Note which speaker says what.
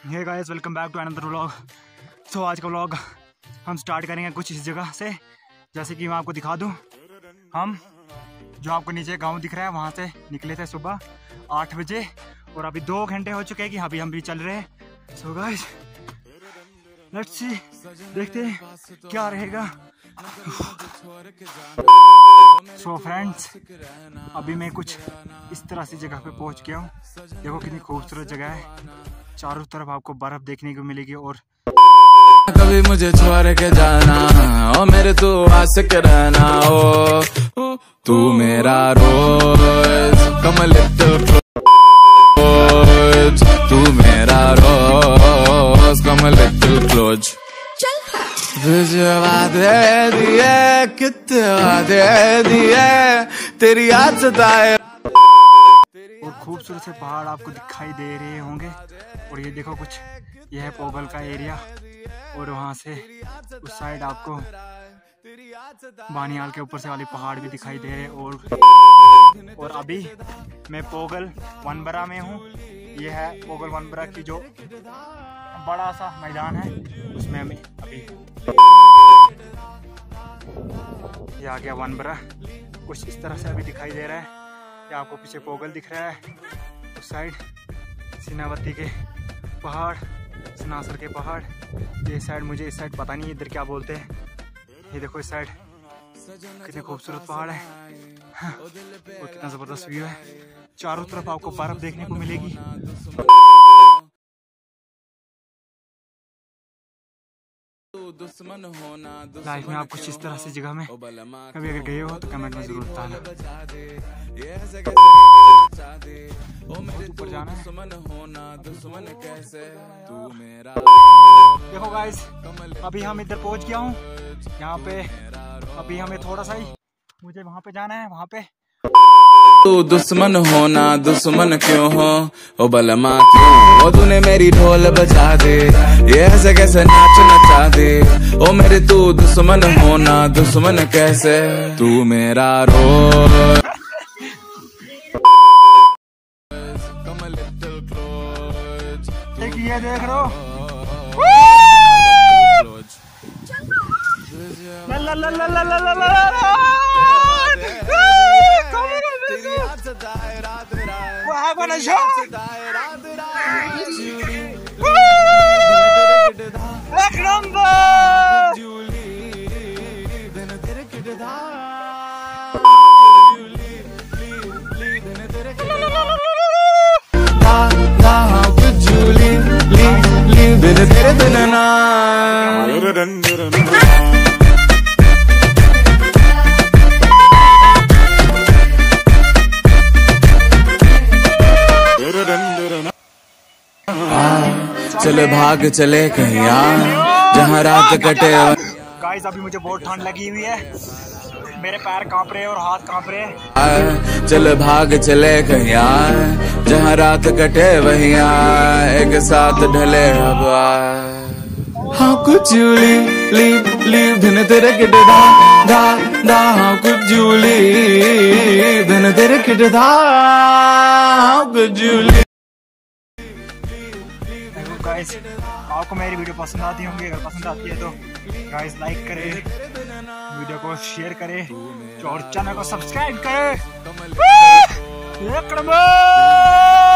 Speaker 1: Hey guys welcome back to another vlog सो आज का vlog हम स्टार्ट करेंगे कुछ इस जगह से, जैसे कि मैं आपको दिखा दूँ। हम जो आपको नीचे गाँव दिख रहा है, वहाँ से निकले थे सुबह आठ बजे, और अभी दो घंटे हो चुके हैं कि अभी हम भी चल रहे हैं। सो गाइस लेट्स सी देखते हैं क्या रहेगा। सो so फ्रेंड्स अभी मैं कुछ इस तरह से जगह पे पहुँच गया हूँ। देखो कितनी खूबसूरत जगह है। चारों तरफ़ आपको बर्फ़ देखने को मिलेगी और
Speaker 2: कभी मुझे छोड़ के जाना, ओ मेरे तू आशिक रहना, ओ तू मेरा रोज कमल तू मेरा रोज कमल क्लोज भिजवा दे दिए कितवा दे दिए तेरी याद सताए।
Speaker 1: और खूबसूरत से पहाड़ आपको दिखाई दे रहे होंगे। और ये देखो कुछ यह है पोगल का एरिया। और वहाँ से उस साइड आपको बानियाल के ऊपर से वाले पहाड़ भी दिखाई दे रहे और और अभी मैं पोगल वनबरा में हूँ। यह है पोगल वनबरा की जो बड़ा सा मैदान है उसमें हमें अभी ये आ गया वनबरा कुछ इस तरह से अभी दिखाई दे रहा है ये आपको पीछे पोगल दिख रहा है उस साइड सीनावती के पहाड़ सनासर के पहाड़ ये साइड मुझे इस साइड पता नहीं इधर क्या बोलते हैं। ये देखो इस साइड कितने खूबसूरत पहाड़ है। हाँ, और कितना ज़बरदस्त व्यू है। चारों तरफ़ आपको बर्फ़ देखने को मिलेगी। लाइफ में आप कुछ इस तरह से जगह में कभी अगर गए हो तो कमेंट में ज़रूर बताना। ऊपर जाना देखो गाइस अभी हम इधर पहुँच गया हूँ। यहाँ पे अभी हमें थोड़ा सा ही मुझे वहाँ पे जाना है, वहाँ पे।
Speaker 2: तू दुश्मन हो ना दुश्मन क्यों हो? ओ बलमा क्यों? ओ तूने मेरी ढोल बजा दे। ये ऐसे कैसे नाच नचा दे? ओ मेरे तू दुश्मन हो ना दुश्मन कैसे? तू मेरा रो।
Speaker 1: ये देख लो ला ला ला ला ला ला ला। what are having
Speaker 2: a! Woo! Back number! चले भाग चले कहीं यार जहाँ रात कटे
Speaker 1: गाइस अभी मुझे बहुत ठंड लगी हुई है। मेरे पैर काँप रहे और हाथ काँप रहे हैं।
Speaker 2: चल भाग चले कहीं यार जहाँ रात कटे वहीं एक साथ ढले अब हाँ कुछ ली ली ली धन तेरे किट धा धा धा हाँ कुछ ली धन तेरे किट धा हाँ कुछ ली।
Speaker 1: गाइस आपको मेरी वीडियो पसंद आती होंगी अगर पसंद आती है तो गाइस लाइक करें वीडियो को शेयर करें और चैनल को सब्सक्राइब करें। एक नंबर!